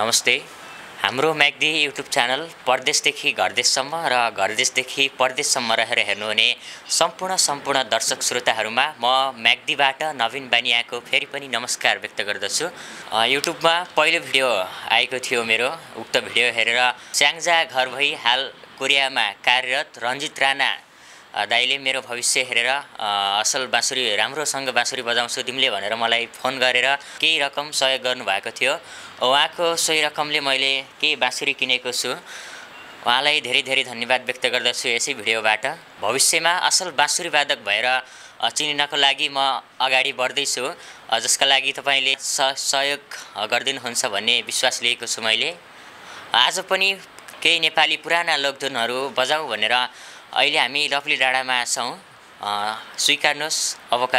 नमस्ते। हाम्रो Myagdi YouTube channel परदेशदेखि घरदेशसम्म र घरदेशदेखि परदेशसम्म रहेर हेर्नुहुने सम्पूर्ण सम्पूर्ण दर्शक श्रोताहरूमा म म्याग्दीबाट नवीन बानियाको फेरि पनि नमस्कार व्यक्त गर्दछु। युट्युबमा पहिलो भिडियो आएको थियो मेरो उक्त भिडियो हेरेर स्याङ्जा घर भई हाल कोरियामा कार्यरत रञ्जित राणा दाइले मेरो भविष्य हेरेर असल बाँसुरी राम्रोसँग बाँसुरी बजाउँछु तिमीले भनेर मलाई फोन गरेर केही रकम सहयोग गर्नुभएको थियो। उहाँको सोही रकमले मैले केही बाँसुरी किनेको छु। उहाँलाई धेरै धेरै धन्यवाद व्यक्त गर्दछु यसै भिडियोबाट। भविष्यमा असल बाँसुरी वादक भएर चिनिनको लागि म अगाडि बढ्दैछु। जसका लागि तपाईँले सहयोग गरिदिनुहुन्छ भन्ने विश्वास लिएको छु मैले। आज पनि केही नेपाली पुराना लोकधुनहरू बजाउँ भनेर अहिले हामी लप्ली डाँडामा छौँ। स्वीकार्नुहोस् अबका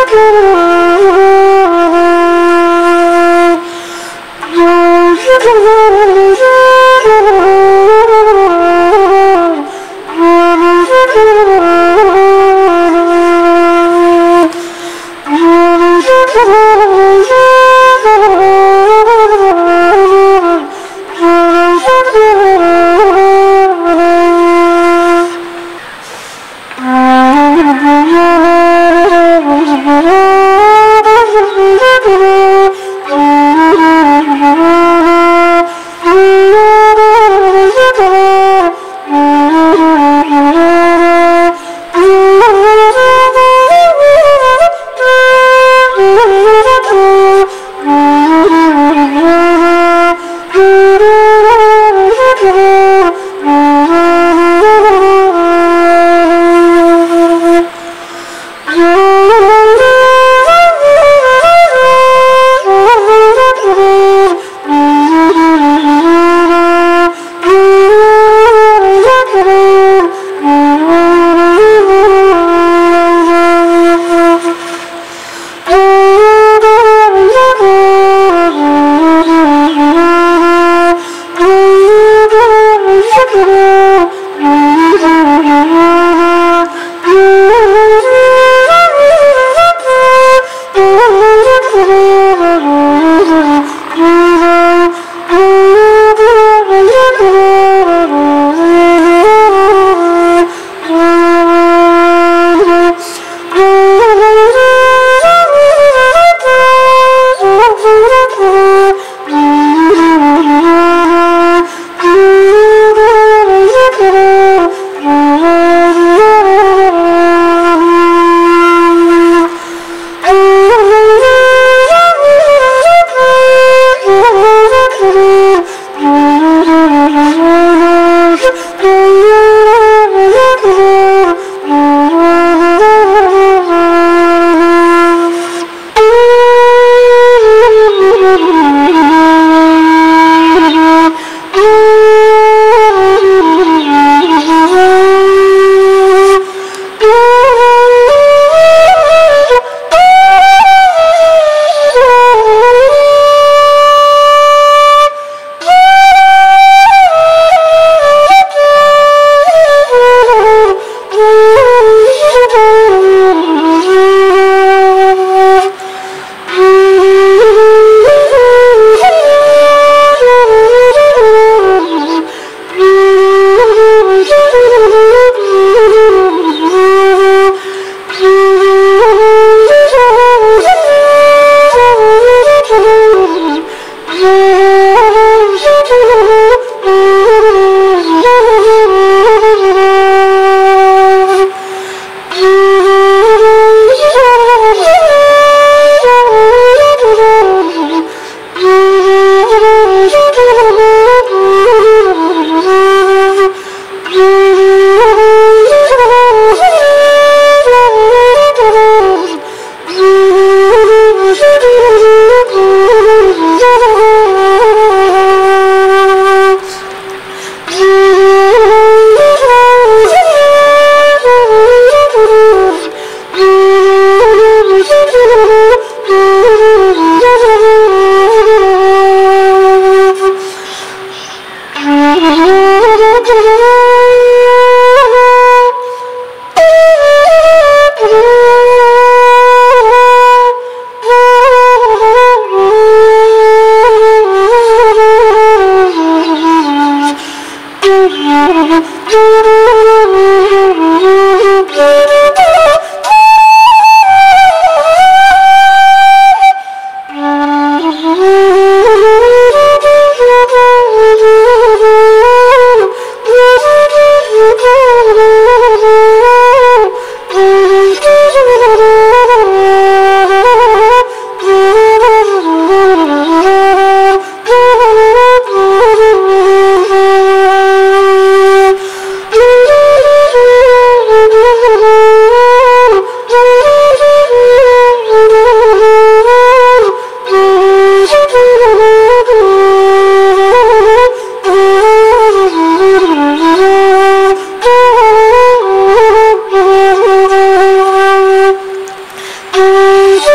Okay. Bye.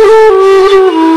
Oh, my God.